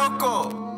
loco.